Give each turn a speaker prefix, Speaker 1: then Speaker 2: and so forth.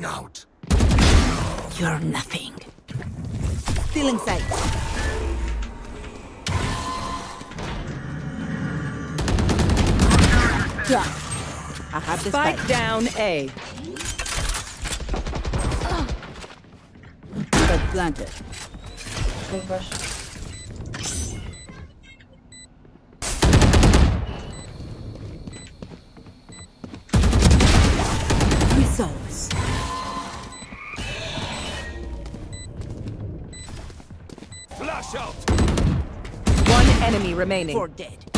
Speaker 1: going out.
Speaker 2: You're nothing. Still in sight. Yeah. I have the
Speaker 3: Spike
Speaker 2: spike.
Speaker 3: down A.
Speaker 2: Spike planted.
Speaker 4: Good push.
Speaker 2: Results.
Speaker 1: Flash out!
Speaker 3: One enemy remaining.
Speaker 2: Four dead.